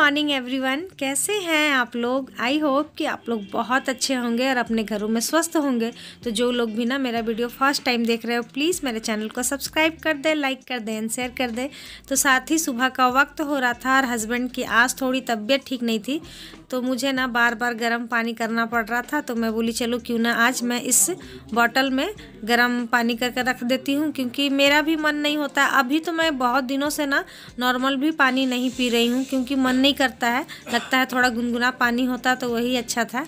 Morning everyone कैसे हैं आप लोग? आई होप कि आप लोग बहुत अच्छे होंगे और अपने घरों में स्वस्थ होंगे। तो जो लोग भी ना मेरा वीडियो फ़र्स्ट टाइम देख रहे हो प्लीज़ मेरे चैनल को सब्सक्राइब कर दें लाइक कर दें एंड शेयर कर दें। तो साथ ही सुबह का वक्त हो रहा था और हस्बैंड की आज थोड़ी तबीयत ठीक नहीं थी। तो मुझे ना बार बार गर्म पानी करना पड़ रहा था तो मैं बोली, चलो क्यों ना आज मैं इस बॉटल में गर्म पानी करके रख देती हूँ, क्योंकि मेरा भी मन नहीं होता अभी तो मैं बहुत दिनों से ना नॉर्मल भी पानी नहीं पी रही हूँ, क्योंकि मन नहीं करता है, लगता है थोड़ा गुनगुना पानी होता तो वही अच्छा था।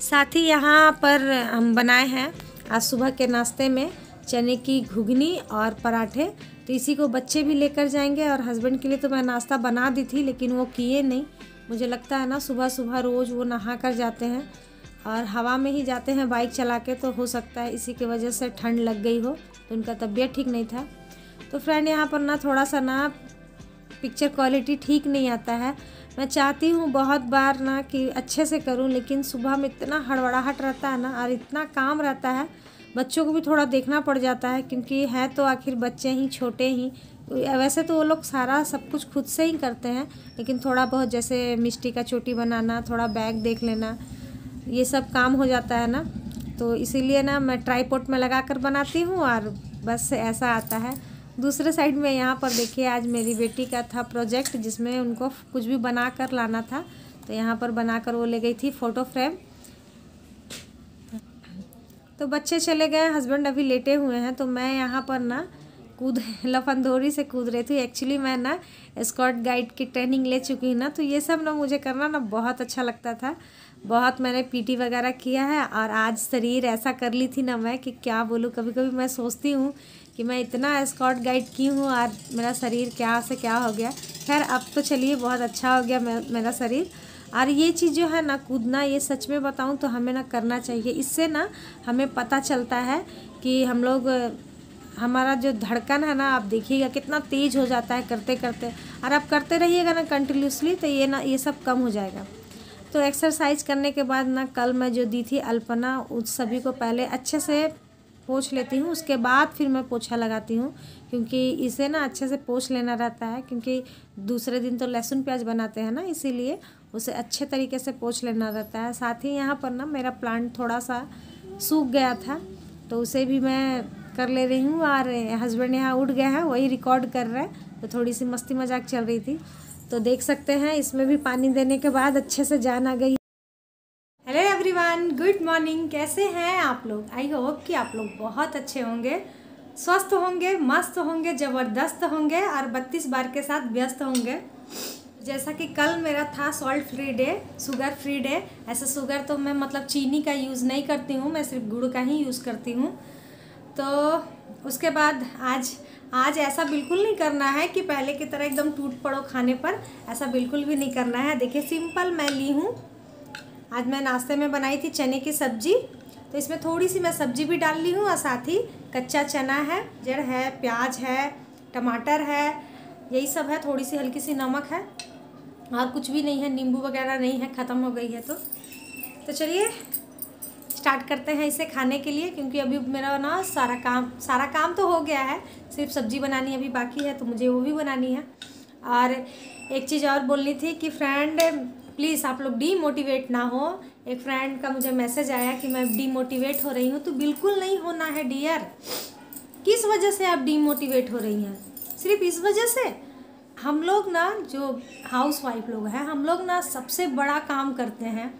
साथ ही यहाँ पर हम बनाए हैं आज सुबह के नाश्ते में चने की घुगनी और पराठे। तो इसी को बच्चे भी लेकर जाएँगे और हस्बैंड के लिए तो मैं नाश्ता बना दी थी, लेकिन वो किए नहीं। मुझे लगता है ना सुबह सुबह रोज़ वो नहा कर जाते हैं और हवा में ही जाते हैं बाइक चला के तो हो सकता है इसी की वजह से ठंड लग गई हो तो उनका तबीयत ठीक नहीं था। तो फ्रेंड, यहाँ पर ना थोड़ा सा ना पिक्चर क्वालिटी ठीक नहीं आता है। मैं चाहती हूँ बहुत बार ना कि अच्छे से करूँ, लेकिन सुबह में इतना हड़बड़ाहट रहता है ना और इतना काम रहता है, बच्चों को भी थोड़ा देखना पड़ जाता है, क्योंकि है तो आखिर बच्चे ही, छोटे ही वैसे तो वो लोग सारा सब कुछ खुद से ही करते हैं, लेकिन थोड़ा बहुत जैसे मिष्टी का चोटी बनाना, थोड़ा बैग देख लेना, ये सब काम हो जाता है ना। तो इसीलिए ना मैं ट्राईपोर्ट में लगा कर बनाती हूँ और बस ऐसा आता है। दूसरे साइड में यहाँ पर देखिए, आज मेरी बेटी का था प्रोजेक्ट जिसमें उनको कुछ भी बना कर लाना था। तो यहाँ पर बना कर वो ले गई थी फ़ोटो फ्रेम तो बच्चे चले गए हस्बैंड अभी लेटे हुए हैं तो मैं यहाँ पर ना कूद लफंदोरी से कूद रही थी। एक्चुअली मैं ना स्कॉट गाइड की ट्रेनिंग ले चुकी हूँ ना तो ये सब ना मुझे करना ना बहुत अच्छा लगता था। बहुत मैंने पीटी वगैरह किया है और आज शरीर ऐसा कर ली थी ना मैं कि क्या बोलूँ कभी कभी मैं सोचती हूँ कि मैं इतना स्कॉट गाइड की हूँ और मेरा शरीर क्या से क्या हो गया। खैर, अब तो चलिए, बहुत अच्छा हो गया मेरा शरीर। और ये चीज़ जो है ना, कूदना, ये सच में बताऊँ तो हमें ना करना चाहिए। इससे ना हमें पता चलता है कि हम लोग हमारा जो धड़कन है ना, आप देखिएगा कितना तेज़ हो जाता है करते करते। और आप करते रहिएगा ना कंटिन्यूसली तो ये ना, ये सब कम हो जाएगा। तो एक्सरसाइज करने के बाद ना, कल मैं जो दी थी अल्पना, उस सभी को पहले अच्छे से पोछ लेती हूँ। उसके बाद फिर मैं पोछा लगाती हूँ, क्योंकि इसे ना अच्छे से पोछ लेना रहता है, क्योंकि दूसरे दिन तो लहसुन प्याज बनाते हैं ना, इसीलिए उसे अच्छे तरीके से पोछ लेना रहता है। साथ ही यहाँ पर ना, मेरा प्लांट थोड़ा सा सूख गया था तो उसे भी मैं कर ले रही हूँ और हस्बैंड यहाँ उठ गए हैं, वही रिकॉर्ड कर रहे हैं। तो थोड़ी सी मस्ती मज़ाक चल रही थी। तो देख सकते हैं, इसमें भी पानी देने के बाद अच्छे से जान आ गई। हेलो एवरीवन गुड मॉर्निंग कैसे हैं आप लोग? आई होप कि आप लोग बहुत अच्छे होंगे। स्वस्थ होंगे, मस्त होंगे, ज़बरदस्त होंगे और बत्तीस बार के साथ व्यस्त होंगे। जैसा कि कल मेरा था salt free day sugar free day ऐसे शुगर तो मैं मतलब चीनी का यूज़ नहीं करती हूँ, मैं सिर्फ़ गुड़ का ही यूज़ करती हूँ। तो उसके बाद आज आज ऐसा बिल्कुल नहीं करना है कि पहले की तरह एकदम टूट पड़ो खाने पर। ऐसा बिल्कुल भी नहीं करना है। देखिए, सिंपल मैं ली हूँ। आज मैं नाश्ते में बनाई थी चने की सब्ज़ी। तो इसमें थोड़ी सी मैं सब्ज़ी भी डाल ली हूँ और साथ ही कच्चा चना है, जड़ है, प्याज है, टमाटर है, यही सब है। थोड़ी सी हल्की सी नमक है। और कुछ भी नहीं है, नींबू वगैरह नहीं है, ख़त्म हो गई है तो। तो चलिए स्टार्ट करते हैं इसे खाने के लिए, क्योंकि अभी मेरा ना सारा काम सारा काम तो हो गया है। सिर्फ़ सब्ज़ी बनानी अभी बाकी है तो मुझे वो भी बनानी है। और एक चीज़ और बोलनी थी कि फ्रेंड प्लीज़ आप लोग डीमोटिवेट ना हो। एक फ्रेंड का मुझे मैसेज आया कि मैं डीमोटिवेट हो रही हूँ तो बिल्कुल नहीं होना है डियर किस वजह से आप डीमोटिवेट हो रही हैं? सिर्फ़ इस वजह से? हम लोग ना, जो हाउस वाइफ लोग हैं, हम लोग ना सबसे बड़ा काम करते हैं।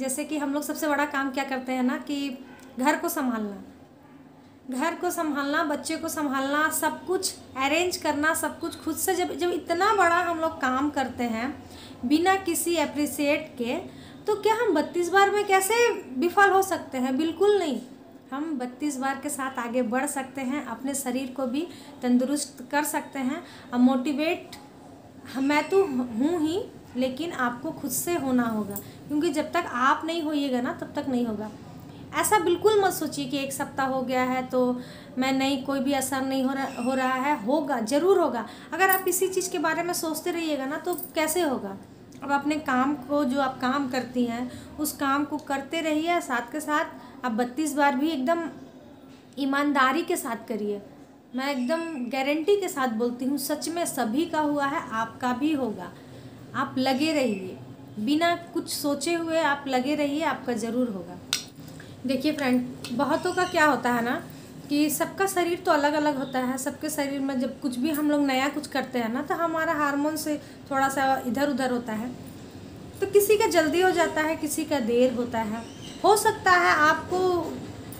जैसे कि हम लोग सबसे बड़ा काम क्या करते हैं ना कि घर को संभालना। घर को संभालना, बच्चे को संभालना, सब कुछ अरेंज करना, सब कुछ खुद से जब जब इतना बड़ा हम लोग काम करते हैं, बिना किसी अप्रिसिएट के तो क्या हम बत्तीस बार में कैसे विफल हो सकते हैं? बिल्कुल नहीं। हम बत्तीस बार के साथ आगे बढ़ सकते हैं, अपने शरीर को भी तंदुरुस्त कर सकते हैं। और मोटिवेट मैं तो हूँ ही लेकिन आपको खुद से होना होगा। क्योंकि जब तक आप नहीं होइएगा ना, तब तक नहीं होगा। ऐसा बिल्कुल मत सोचिए कि एक सप्ताह हो गया है तो मैं नहीं, कोई भी असर नहीं हो रहा हो रहा है। होगा, ज़रूर होगा। अगर आप इसी चीज़ के बारे में सोचते रहिएगा ना तो कैसे होगा? अब अपने काम को, जो आप काम करती हैं, उस काम को करते रहिए, साथ के साथ आप बत्तीस बार भी एकदम ईमानदारी के साथ करिए। मैं एकदम गारंटी के साथ बोलती हूँ, सच में सभी का हुआ है, आपका भी होगा। आप लगे रहिए। बिना कुछ सोचे हुए आप लगे रहिए, आपका ज़रूर होगा। देखिए फ्रेंड बहुतों का क्या होता है ना, कि सबका शरीर तो अलग अलग होता है। सबके शरीर में जब कुछ भी हम लोग नया कुछ करते हैं ना तो हमारा हार्मोन से थोड़ा सा इधर उधर होता है। तो किसी का जल्दी हो जाता है, किसी का देर होता है। हो सकता है आपको,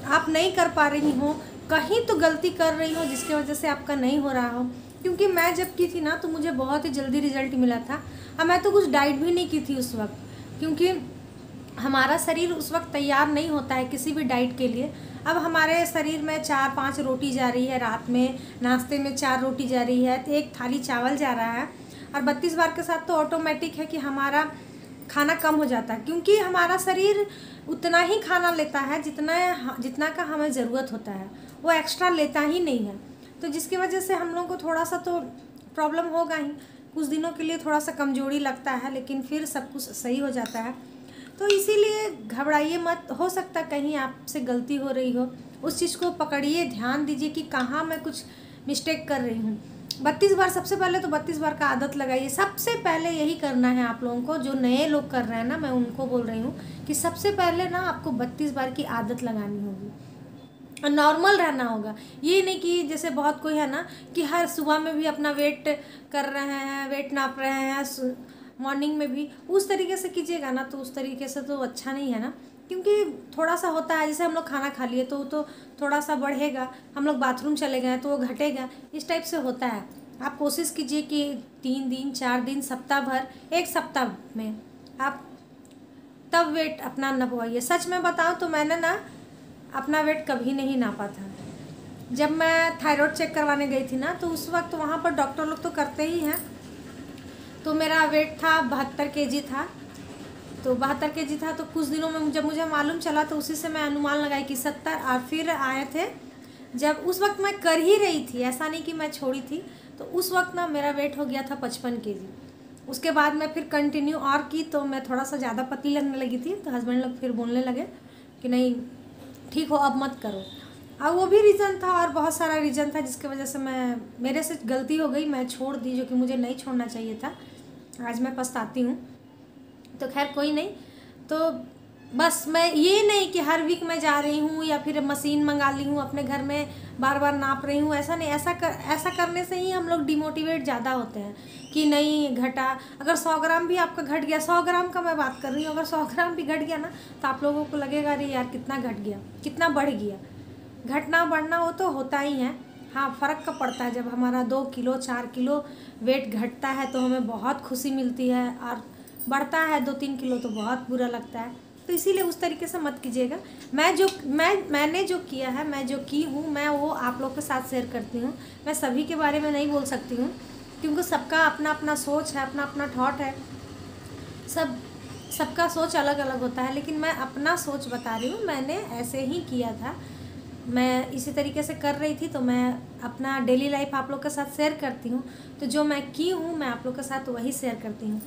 आप नहीं कर पा रही हो, कहीं तो गलती कर रही हो जिसकी वजह से आपका नहीं हो रहा हो। क्योंकि मैं जब की थी ना तो मुझे बहुत ही जल्दी रिज़ल्ट मिला था। और मैं तो कुछ डाइट भी नहीं की थी उस वक्त, क्योंकि हमारा शरीर उस वक्त तैयार नहीं होता है किसी भी डाइट के लिए। अब हमारे शरीर में चार पाँच रोटी जा रही है रात में, नाश्ते में चार रोटी जा रही है तो एक थाली चावल जा रहा है, और बत्तीस बार के साथ तो ऑटोमेटिक है कि हमारा खाना कम हो जाता है। क्योंकि हमारा शरीर उतना ही खाना लेता है जितना जितना का हमें ज़रूरत होता है, वो एक्स्ट्रा लेता ही नहीं है। तो जिसकी वजह से हम लोग को थोड़ा सा तो प्रॉब्लम होगा ही। कुछ दिनों के लिए थोड़ा सा कमज़ोरी लगता है, लेकिन फिर सब कुछ सही हो जाता है। तो इसीलिए घबराइए मत। हो सकता कहीं आपसे गलती हो रही हो। उस चीज़ को पकड़िए। ध्यान दीजिए कि कहाँ मैं कुछ मिस्टेक कर रही हूँ। बत्तीस बार, सबसे पहले तो बत्तीस बार का आदत लगाइए। सबसे पहले यही करना है आप लोगों को। जो नए लोग कर रहे हैं ना, मैं उनको बोल रही हूँ कि सबसे पहले ना आपको बत्तीस बार की आदत लगानी होगी। नॉर्मल रहना होगा। ये नहीं कि जैसे बहुत कोई है ना कि हर सुबह में भी अपना वेट कर रहे हैं वेट नाप रहे हैं मॉर्निंग में भी। उस तरीके से कीजिएगा ना तो उस तरीके से तो अच्छा नहीं है ना। क्योंकि थोड़ा सा होता है, जैसे हम लोग खाना खा लिए तो वो तो थोड़ा सा बढ़ेगा। हम लोग बाथरूम चले गए तो वो घटेगा। इस टाइप से होता है। आप कोशिश कीजिए कि तीन दिन, चार दिन, सप्ताह भर, एक सप्ताह में आप तब वेट अपना नपवाइए। सच में बताऊँ तो मैंने ना अपना वेट कभी नहीं नापा था। जब मैं थायराइड चेक करवाने गई थी ना तो उस वक्त वहाँ पर डॉक्टर लोग तो करते ही हैं। तो मेरा वेट था बहत्तर के जी था। तो बहत्तर के जी था तो कुछ दिनों में जब मुझे मालूम चला तो उसी से मैं अनुमान लगाई कि सत्तर और फिर आए थे। जब उस वक्त मैं कर ही रही थी, ऐसा नहीं कि मैं छोड़ी थी तो उस वक्त ना मेरा वेट हो गया था पचपन के जी उसके बाद मैं फिर कंटिन्यू और की तो मैं थोड़ा सा ज़्यादा पतली लगने लगी थी तो हस्बैंड लोग फिर बोलने लगे कि नहीं ठीक हो, अब मत करो। अब वो भी रीज़न था और बहुत सारा रीज़न था जिसकी वजह से मैं, मेरे से गलती हो गई, मैं छोड़ दी जो कि मुझे नहीं छोड़ना चाहिए था। आज मैं पछताती हूँ। तो खैर, कोई नहीं। तो बस मैं ये नहीं कि हर वीक मैं जा रही हूँ या फिर मशीन मंगा ली हूँ, अपने घर में बार बार नाप रही हूँ, ऐसा नहीं। ऐसा कर, ऐसा करने से ही हम लोग डिमोटिवेट ज़्यादा होते हैं। कि नहीं घटा? अगर सौ ग्राम भी आपका घट गया, सौ ग्राम का मैं बात कर रही हूँ, अगर सौ ग्राम भी घट गया ना तो आप लोगों को लगेगा, अरे यार, कितना घट गया? कितना बढ़ गया? घटना बढ़ना वो तो होता ही है। हाँ फ़र्क का पड़ता है? जब हमारा दो किलो, चार किलो वेट घटता है तो हमें बहुत खुशी मिलती है, और बढ़ता है दो तीन किलो तो बहुत बुरा लगता है। तो इसीलिए उस तरीके से मत कीजिएगा। मैं जो, मैं, मैंने जो किया है, मैं जो की हूँ, मैं वो आप लोग के साथ शेयर करती हूँ। मैं सभी के बारे में नहीं बोल सकती हूँ। क्योंकि सबका अपना अपना सोच है अपना अपना थॉट है। सब, सबका सोच अलग अलग होता है, लेकिन मैं अपना सोच बता रही हूँ, मैंने ऐसे ही किया था। मैं इसी तरीके से कर रही थी तो मैं अपना डेली लाइफ आप लोग के साथ शेयर करती हूँ। तो जो मैं की हूँ, मैं आप लोग के साथ वही शेयर करती हूँ।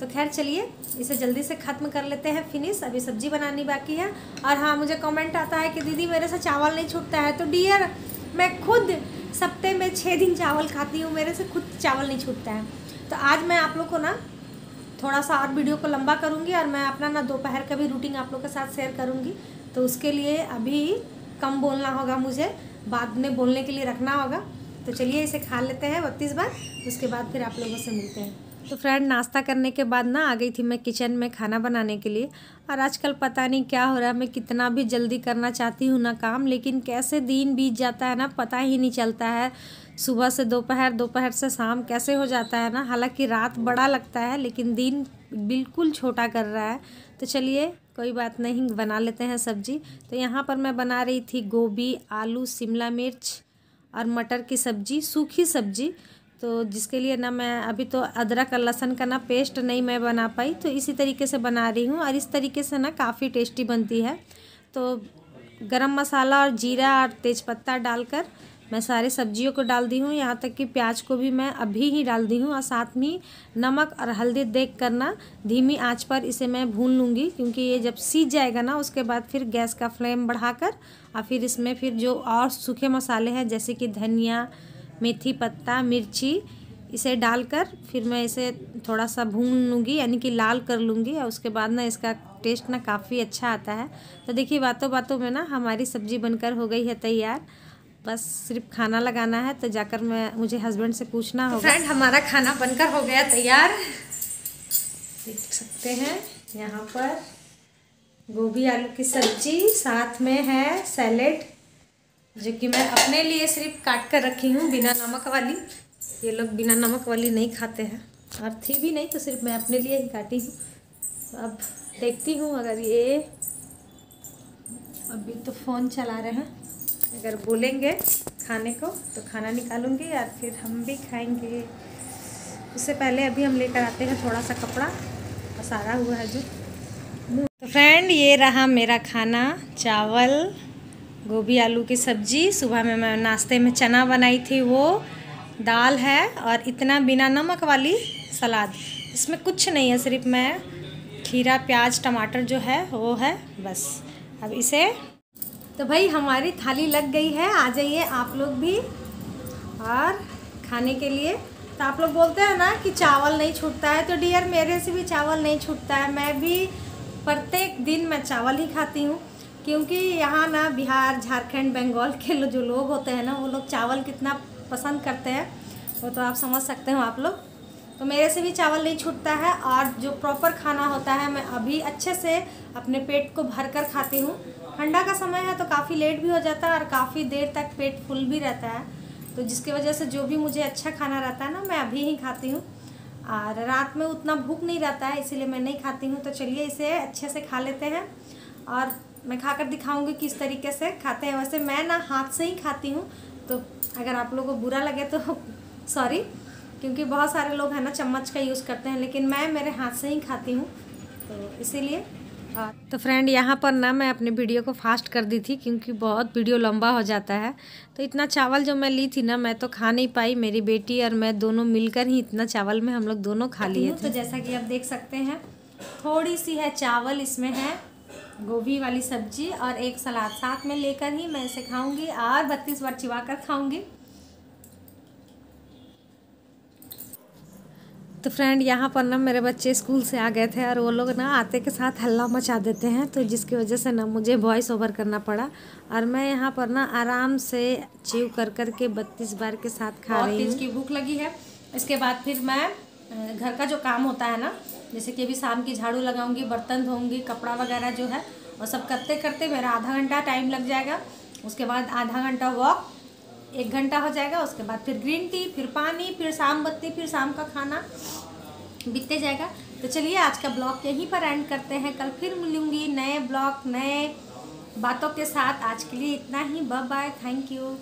तो खैर, चलिए, इसे जल्दी से ख़त्म कर लेते हैं फिनिश अभी सब्ज़ी बनानी बाकी है। और हाँ मुझे कमेंट आता है कि, दीदी, मेरे से चावल नहीं छूटता है। तो डियर मैं खुद सप्ते में छः दिन चावल खाती हूँ, मेरे से खुद चावल नहीं छूटता है। तो आज मैं आप लोग को ना थोड़ा सा और वीडियो को लंबा करूँगी और मैं अपना ना दोपहर का भी रूटीन आप लोग के साथ शेयर करूँगी। तो उसके लिए अभी कम बोलना होगा मुझे, बाद में बोलने के लिए रखना होगा। तो चलिए इसे खा लेते हैं बत्तीस बार उसके बाद फिर आप लोगों से मिलते हैं। तो फ्रेंड, नाश्ता करने के बाद ना आ गई थी मैं किचन में खाना बनाने के लिए। और आजकल पता नहीं क्या हो रहा है, मैं कितना भी जल्दी करना चाहती हूँ ना काम, लेकिन कैसे दिन बीत जाता है ना पता ही नहीं चलता है। सुबह से दोपहर दोपहर से शाम कैसे हो जाता है ना, हालाँकि रात बड़ा लगता है, लेकिन दिन बिल्कुल छोटा कर रहा है। तो चलिए, कोई बात नहीं, बना लेते हैं सब्ज़ी। तो यहाँ पर मैं बना रही थी गोभी, आलू, शिमला मिर्च और मटर की सब्ज़ी, सूखी सब्ज़ी। तो जिसके लिए ना मैं अभी तो अदरक और लहसन का ना पेस्ट नहीं मैं बना पाई तो इसी तरीके से बना रही हूँ और इस तरीके से ना काफ़ी टेस्टी बनती है। तो गरम मसाला और जीरा और तेज़पत्ता डालकर मैं सारे सब्जियों को डाल दी हूँ। यहाँ तक कि प्याज को भी मैं अभी ही डाल दी हूँ और साथ में नमक और हल्दी देख कर ना धीमी आँच पर इसे मैं भून लूँगी, क्योंकि ये जब सीज जाएगा ना उसके बाद फिर गैस का फ्लेम बढ़ाकर और फिर इसमें फिर जो और सूखे मसाले हैं जैसे कि धनिया मेथी पत्ता मिर्ची इसे डालकर फिर मैं इसे थोड़ा सा भून लूँगी यानी कि लाल कर लूँगी और उसके बाद ना इसका टेस्ट ना काफ़ी अच्छा आता है। तो देखिए बातों बातों में ना हमारी सब्ज़ी बनकर हो गई है तैयार। बस सिर्फ़ खाना लगाना है तो जाकर मैं मुझे हस्बैंड से पूछना होगा। फ्रेंड हमारा खाना बनकर हो गया तैयार। देख सकते हैं यहाँ पर गोभी आलू की सब्ज़ी साथ में है सैलेड जो कि मैं अपने लिए सिर्फ़ काट कर रखी हूँ, बिना नमक वाली। ये लोग बिना नमक वाली नहीं खाते हैं। और थी भी नहीं तो सिर्फ़ मैं अपने लिए ही काटी हूँ। तो अब देखती हूँ अगर ये अभी तो फ़ोन चला रहे हैं। अगर बोलेंगे खाने को तो खाना निकालूँगी या फिर हम भी खाएँगे। उससे पहले अभी हम लेकर आते हैं थोड़ा सा कपड़ा पसारा हुआ है जो। तो फ्रेंड, ये रहा मेरा खाना, चावल। गोभी, आलू की सब्ज़ी। सुबह में मैं नाश्ते में चना बनाई थी, वो दाल है और इतना बिना नमक वाली सलाद। इसमें कुछ नहीं है, सिर्फ़ मैं खीरा, प्याज, टमाटर जो है, वो है, बस। अब इसे तो भाई हमारी थाली लग गई है, आ जाइए आप लोग भी। और खाने के लिए तो आप लोग बोलते हैं ना कि चावल नहीं छूटता है तो डियर मेरे से भी चावल नहीं छूटता है। मैं भी प्रत्येक दिन मैं चावल ही खाती हूँ। क्योंकि यहाँ ना बिहार, झारखंड, बंगाल के जो लोग होते हैं ना, वो लोग चावल कितना पसंद करते हैं, वो तो आप समझ सकते हो आप लोग। तो मेरे से भी चावल नहीं छूटता है और जो प्रॉपर खाना होता है, मैं अभी अच्छे से अपने पेट को भर कर खाती हूँ। ठंडा का समय है तो काफ़ी लेट भी हो जाता है और काफ़ी देर तक पेट फुल भी रहता है। तो जिसकी वजह से जो भी मुझे अच्छा खाना रहता है ना, मैं अभी ही खाती हूँ। और रात में उतना भूख नहीं रहता है, इसीलिए मैं नहीं खाती हूँ। तो चलिए इसे अच्छे से खा लेते हैं। और मैं खाकर दिखाऊँगी किस तरीके से खाते हैं। वैसे मैं ना हाथ से ही खाती हूँ तो अगर आप लोगों को बुरा लगे तो सॉरी क्योंकि बहुत सारे लोग हैं ना चम्मच का यूज़ करते हैं लेकिन मैं मेरे हाथ से ही खाती हूँ तो इसीलिए। तो फ्रेंड यहाँ पर ना मैं अपने वीडियो को फास्ट कर दी थी क्योंकि बहुत वीडियो लंबा हो जाता है। तो इतना चावल जो मैं ली थी ना मैं तो खा नहीं पाई मेरी बेटी और मैं दोनों मिलकर ही इतना चावल में हम लोग दोनों खा लिए तो जैसा कि आप देख सकते हैं थोड़ी सी है चावल इसमें है गोभी वाली सब्ज़ी और एक सलाद साथ में लेकर ही मैं इसे खाऊँगी और बत्तीस बार चिवा कर खाऊँगी। तो फ्रेंड यहाँ पर ना मेरे बच्चे स्कूल से आ गए थे और वो लोग ना आते के साथ हल्ला मचा देते हैं तो जिसकी वजह से ना मुझे वॉइस ओवर करना पड़ा और मैं यहाँ पर ना आराम से चीव कर कर के बत्तीस बार के साथ खा रही हूँ। भूख लगी है। इसके बाद फिर मैं घर का जो काम होता है ना जैसे कि अभी शाम की झाड़ू लगाऊँगी, बर्तन धोऊँगी, कपड़ा वगैरह जो है और सब करते करते मेरा आधा घंटा टाइम लग जाएगा। उसके बाद आधा घंटा वॉक एक घंटा हो जाएगा। उसके बाद फिर ग्रीन टी फिर पानी, फिर शाम बत्ती, फिर शाम का खाना बीतते जाएगा। तो चलिए, आज का ब्लॉग यहीं पर एंड करते हैं। कल फिर मिलूँगी नए ब्लॉग नए बातों के साथ। आज के लिए इतना ही। Bye bye thank you